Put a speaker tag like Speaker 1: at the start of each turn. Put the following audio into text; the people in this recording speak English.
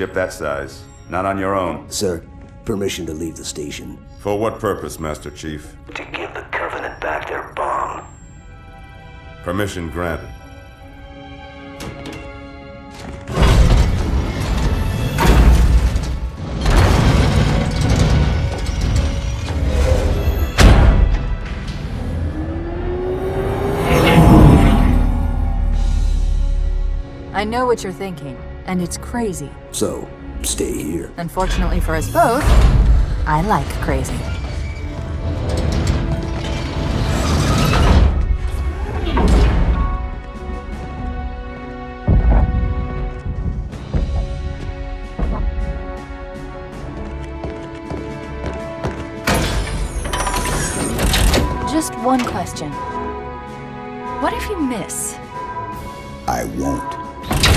Speaker 1: ship that size. Not on your own.
Speaker 2: Sir, permission to leave the station.
Speaker 1: For what purpose, Master Chief?
Speaker 2: To give the Covenant back their bomb.
Speaker 1: Permission granted.
Speaker 3: I know what you're thinking, and it's crazy.
Speaker 2: So, stay here.
Speaker 3: Unfortunately for us both, I like crazy. Just one question. What if you miss?
Speaker 2: I won't.